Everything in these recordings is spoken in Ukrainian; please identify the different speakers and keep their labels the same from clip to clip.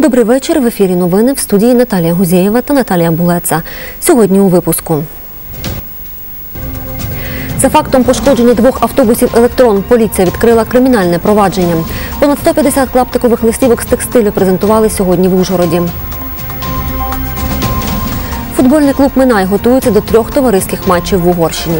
Speaker 1: Добрий вечір. В ефірі новини в студії Наталія Гузєєва та Наталія Булеца. Сьогодні у випуску. За фактом пошкодження двох автобусів електрон поліція відкрила кримінальне провадження. Понад 150 клаптикових листівок з текстилю презентували сьогодні в Ужгороді. Футбольний клуб Минай готується до трьох товариських матчів в Угорщині.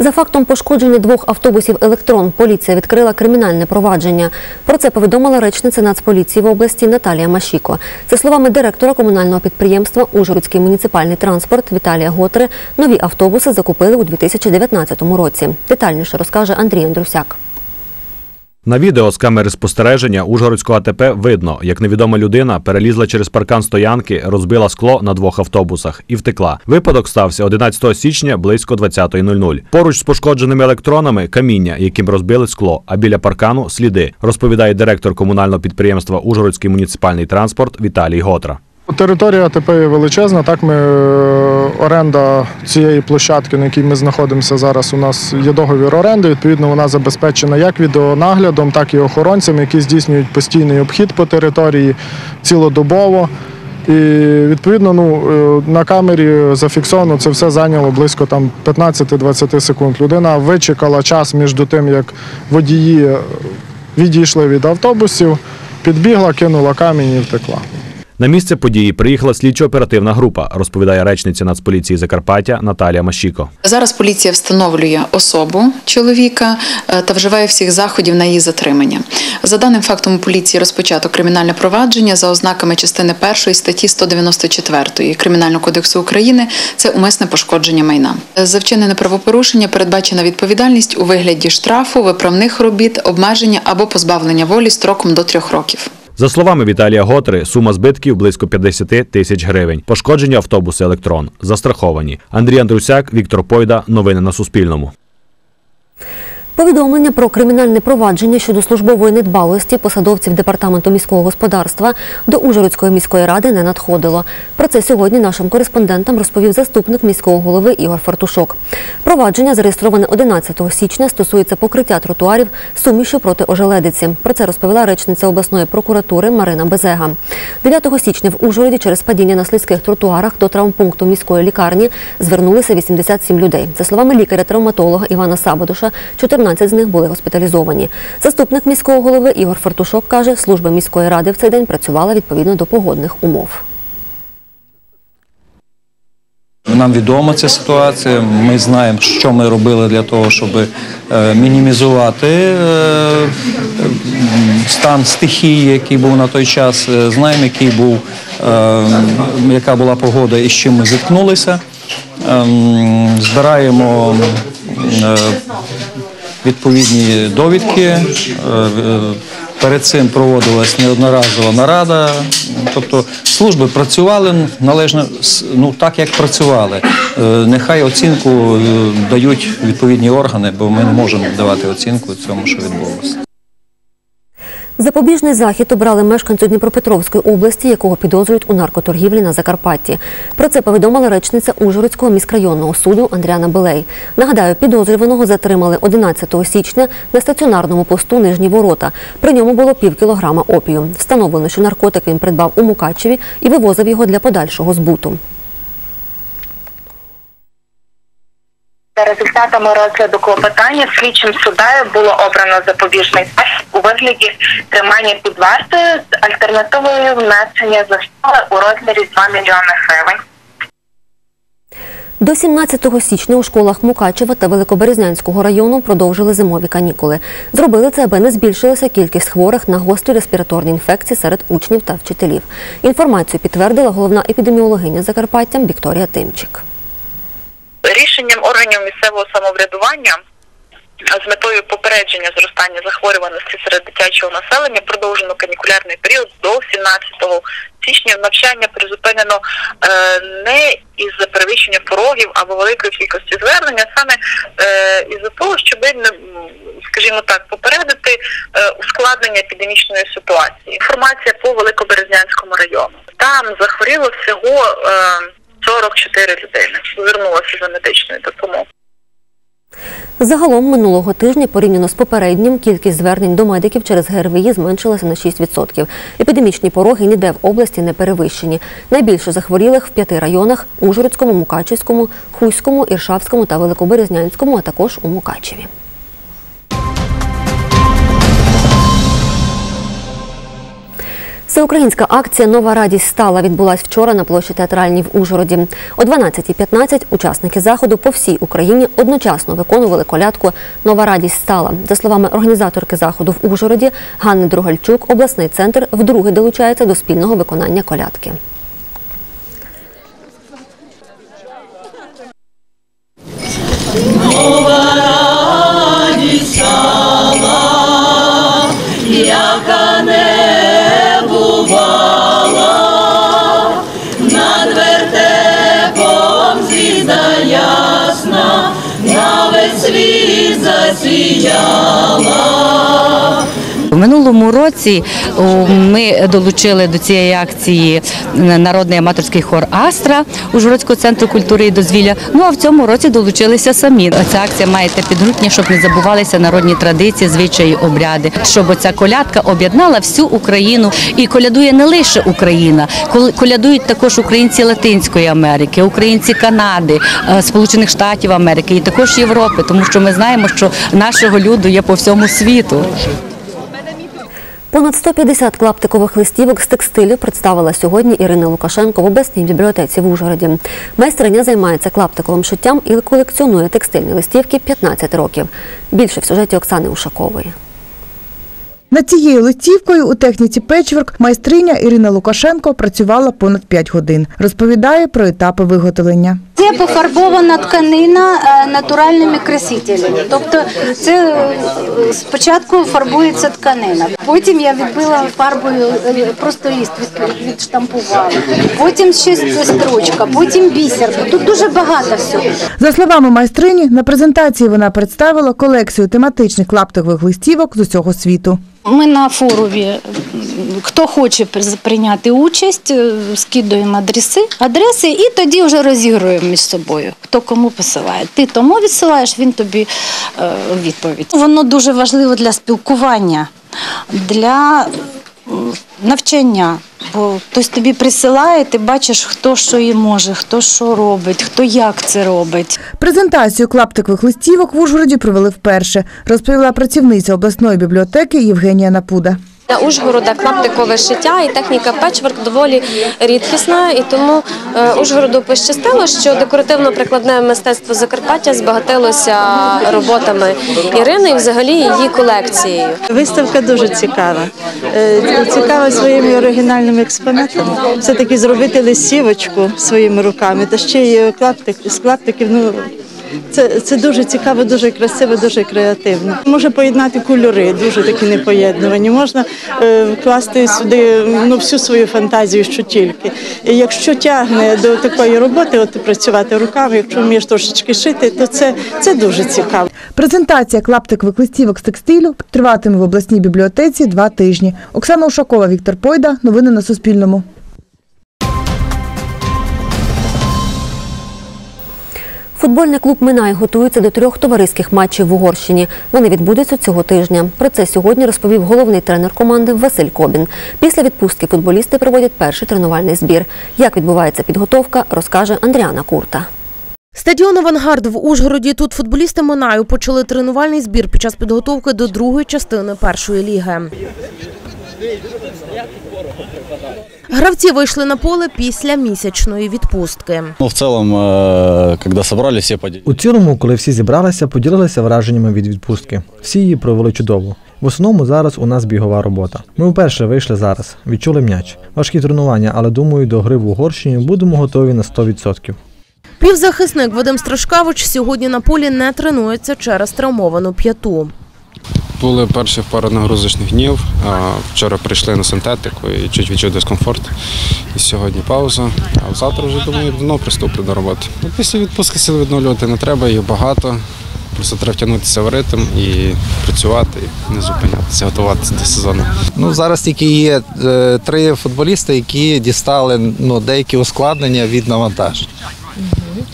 Speaker 1: За фактом пошкодження двох автобусів електрон поліція відкрила кримінальне провадження. Про це повідомила речниця Нацполіції в області Наталія Машіко. За словами директора комунального підприємства Ужгородський муніципальний транспорт Віталія Готри, нові автобуси закупили у 2019 році. Детальніше розкаже Андрій Андрусяк.
Speaker 2: На відео з камери спостереження Ужгородського АТП видно, як невідома людина перелізла через паркан стоянки, розбила скло на двох автобусах і втекла. Випадок стався 11 січня близько 20.00. Поруч з пошкодженими електронами каміння, яким розбили скло, а біля паркану сліди, розповідає директор комунального підприємства Ужгородський муніципальний транспорт Віталій Готра.
Speaker 3: Територія АТП є величезна. Так ми е, оренда цієї площадки, на якій ми знаходимося зараз. У нас є договір оренди. Відповідно, вона забезпечена як відеонаглядом, так і охоронцями, які здійснюють постійний обхід по території цілодобово. І відповідно, ну е, на камері зафіксовано це все зайняло близько 15-20 секунд. Людина вичекала час між тим, як водії відійшли від автобусів, підбігла, кинула камінь і втекла.
Speaker 2: На місце події приїхала слідчо-оперативна група, розповідає речниця Нацполіції Закарпаття Наталія Машіко.
Speaker 4: Зараз поліція встановлює особу чоловіка е, та вживає всіх заходів на її затримання. За даним фактом у поліції розпочато кримінальне провадження за ознаками частини 1 статті 194 Кримінального кодексу України. Це умисне пошкодження майна. За вчинене правопорушення передбачена відповідальність у вигляді штрафу, виправних робіт, обмеження або позбавлення волі строком до трьох років.
Speaker 2: За словами Віталія Готри, сума збитків близько 50 тисяч гривень. Пошкодження автобуси електрон застраховані. Андрій Андрусяк, Віктор Пойда. Новини на Суспільному.
Speaker 1: Повідомлення про кримінальне провадження щодо службової недбалості посадовців департаменту міського господарства до Ужгородської міської ради не надходило. Про це сьогодні нашим кореспондентам розповів заступник міського голови Ігор Фартушок. Провадження, зареєстроване 11 січня, стосується покриття тротуарів сумішю проти ожеледиці. Про це розповіла речниця обласної прокуратури Марина Безега. 9 січня в Ужгороді через падіння на слизьких тротуарах до травмпункту міської лікарні звернулися 87 людей. За словами лікаря-травматолога Івана Сабодуша, 14 з них були госпіталізовані. Заступник міського голови Ігор Фартушок каже, служба міської ради в цей день працювала відповідно до погодних умов.
Speaker 5: Нам відома ця ситуація. Ми знаємо, що ми робили для того, щоб е, мінімізувати е, стан стихії, який був на той час. Е, Знаємо, який був, яка була погода і з чим ми зіткнулися. Ем, Збираємо відповідні довідки. Е, Перед цим проводилась неодноразова нарада. Тобто служби працювали належно ну так, як працювали. Е, Нехай оцінку е, дають відповідні органи, бо ми не можемо давати оцінку цьому, що відбулося.
Speaker 1: Запобіжний захід обрали мешканцю Дніпропетровської області, якого підозрюють у наркоторгівлі на Закарпатті. Про це повідомила речниця Ужгородського міськрайонного суду Андріана Белей. Нагадаю, підозрюваного затримали 11 січня на стаціонарному посту Нижні Ворота. При ньому було пів кілограма опію. Встановлено, що наркотик він придбав у Мукачеві і вивозив його для подальшого збуту.
Speaker 6: За результатами розгляду клопотання слідчим судаю було обрано запобіжний захід у вигляді тримання під вартою з альтернативою внесення застави у розмірі 2 мільйони гривень.
Speaker 1: До 17 січня у школах Мукачева та Великоберезнянського району продовжили зимові канікули. Зробили це, аби не збільшилася кількість хворих на гострі респіраторні інфекції серед учнів та вчителів. Інформацію підтвердила головна епідеміологиня Закарпаття Вікторія Тимчик.
Speaker 6: Рішенням органів місцевого самоврядування з метою попередження зростання захворюваності серед дитячого населення продовжено канікулярний період до 17 січня. Навчання призупинено е, не із-за перевищення порогів або великої кількості звернень, а саме е, із-за того, щоб не скажімо так, попередити е, ускладнення епідемічної ситуації. Інформація по Великоберезнянському району. Там захворіло всього 44 людини. Звернулося за медичною допомогою.
Speaker 1: Загалом минулого тижня, порівняно з попереднім, кількість звернень до медиків через ГРВІ зменшилася на 6%. Епідемічні пороги ніде в області не перевищені. Найбільше захворілих в п'яти районах – Ужгородському, Мукачівському, Хуському, Іршавському та Великоберезнянському, а також у Мукачеві. Всеукраїнська акція Нова радість стала відбулась вчора на площі театральній в Ужгороді. О 12.15 учасники заходу по всій Україні одночасно виконували колядку Нова радість стала. За словами організаторки заходу в Ужгороді Ганни Другальчук, обласний центр вдруге долучається до спільного виконання колядки. Hallelujah.
Speaker 7: У минулому році ми долучили до цієї акції народний аматорський хор Астра Ужгородського центру культури і дозвілля. Ну а в цьому році долучилися самі. Ця акція має те підґрунтя, щоб не забувалися народні традиції, звичаї, обряди, щоб ця колядка об'єднала всю Україну і колядує не лише Україна, кол- колядують також українці Латинської Америки, українці Канади, е, Сполучених Штатів Америки і також Європи, тому що ми знаємо, що нашого люду є по всьому світу.
Speaker 1: Понад 150 клаптикових листівок з текстилю представила сьогодні Ірина Лукашенко в обласній бібліотеці в Ужгороді. Майстриня займається клаптиковим шиттям і колекціонує текстильні листівки 15 років. Більше в сюжеті Оксани Ушакової.
Speaker 8: Над цією листівкою у техніці печворк майстриня Ірина Лукашенко працювала понад 5 годин. Розповідає про етапи виготовлення.
Speaker 9: Це пофарбована тканина е, натуральними красителями. Тобто це е, спочатку фарбується тканина, потім я відбила фарбою, е, просто ліст від- відштампувала, потім ще строчка, потім бісер. Тут дуже багато всього.
Speaker 8: За словами майстрині, на презентації вона представила колекцію тематичних клаптикових листівок з усього світу.
Speaker 9: Ми на форумі, хто хоче приз- прийняти участь, скидуємо адреси, адреси і тоді вже розігруємо між собою. Хто кому посилає. Ти тому відсилаєш, він тобі е, відповідь. Воно дуже важливо для спілкування, для навчання. Бо хтось тобі присилає, ти бачиш, хто що і може, хто що робить, хто як це робить.
Speaker 8: Презентацію клаптикових листівок в Ужгороді провели вперше, розповіла працівниця обласної бібліотеки Євгенія Напуда.
Speaker 10: Для Ужгорода клаптикове шиття і техніка печворк доволі рідкісна, і тому е, Ужгороду пощастило, що декоративно-прикладне мистецтво Закарпаття збагатилося роботами Ірини і взагалі її колекцією.
Speaker 11: Виставка дуже цікава. Е, Цікава своїми оригінальними експонатами. Все-таки зробити листівочку своїми руками, та ще й клаптик, з клаптиків. Ну, це, це дуже цікаво, дуже красиво, дуже креативно. Може поєднати кольори, дуже такі непоєднувані. Можна е, вкласти сюди ну, всю свою фантазію, що тільки. І якщо тягне до такої роботи, от працювати руками, якщо вмієш трошечки шити, то це, це дуже цікаво.
Speaker 8: Презентація клаптикових листівок з текстилю триватиме в обласній бібліотеці два тижні. Оксана Ушакова, Віктор Пойда. Новини на Суспільному.
Speaker 1: Футбольний клуб Минай готується до трьох товариських матчів в Угорщині. Вони відбудуться цього тижня. Про це сьогодні розповів головний тренер команди Василь Кобін. Після відпустки футболісти проводять перший тренувальний збір. Як відбувається підготовка, розкаже Андріана Курта.
Speaker 12: Стадіон «Авангард» в Ужгороді. Тут футболісти Минаю почали тренувальний збір під час підготовки до другої частини першої ліги. Гравці вийшли на поле після місячної відпустки.
Speaker 13: Ну, в целом, э, когда собрались, все.
Speaker 14: У цілому, коли всі зібралися, поділилися враженнями від відпустки. Всі її провели чудово. В основному зараз у нас бігова робота. Ми вперше вийшли зараз, відчули м'яч. Важкі тренування, але думаю, до гри в Угорщині будемо готові на 100%.
Speaker 12: Півзахисник Вадим Страшкавич сьогодні на полі не тренується через травмовану п'яту.
Speaker 15: Були перших пару нагрузочних днів. Вчора прийшли на синтетику і чуть відчув дискомфорт. І сьогодні пауза. А завтра вже думаю, знову приступлю до роботи. Ну, Після відпустки сил відновлювати не треба, їх багато. Просто треба втягнутися в ритм і працювати, і не зупинятися, готуватися до сезону.
Speaker 16: Ну зараз тільки є е, три футболісти, які дістали ну, деякі ускладнення від навантажень.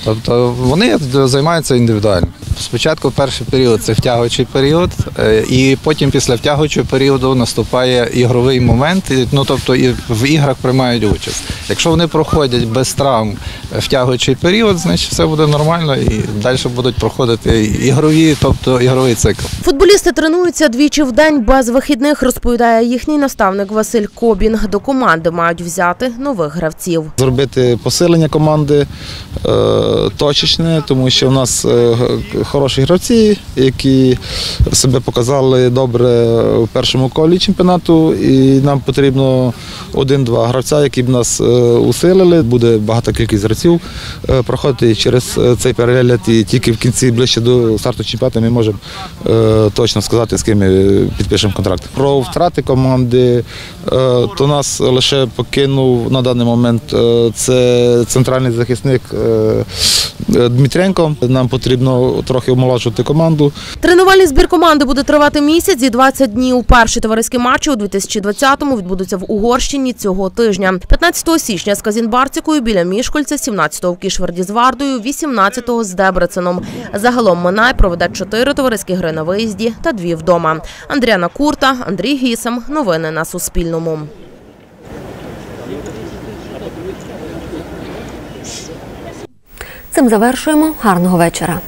Speaker 16: Тобто вони займаються індивідуально. Спочатку перший період це втягуючий період, е, і потім після втягуючого періоду наступає ігровий момент. Ну тобто і в іграх приймають участь. Якщо вони проходять без травм втягуючий період, значить все буде нормально і далі будуть проходити ігрові, тобто ігровий цикл.
Speaker 12: Футболісти тренуються двічі в день без вихідних, розповідає їхній наставник Василь Кобін. До команди мають взяти нових гравців.
Speaker 17: зробити посилення команди е, точечне, тому що в нас е, хороші гравці, які себе показали добре у першому колі чемпіонату, і нам потрібно один-два гравця, які б нас е, усилили. Буде багата кількість гравців е, проходити через е, цей перегляд, і тільки в кінці ближче до старту чемпіонату ми можемо точно сказати, з ким ми підпишемо контракт. Про втрати команди, то нас лише покинув на даний момент це центральний захисник Дмитренко. Нам потрібно трохи омолоджувати команду.
Speaker 12: Тренувальний збір команди буде тривати місяць і 20 днів. Перші товариські матчі у 2020-му відбудуться в Угорщині цього тижня. 15 січня з Казінбарцикою біля Мішкольця, 17-го в Кішверді з Вардою, 18-го з Дебреценом. Загалом Минай проведе чотири товариські гри на виїзді та дві вдома. Андріана Курта, Андрій Гісем. Новини на Суспільному.
Speaker 1: Цим завершуємо. Гарного вечора.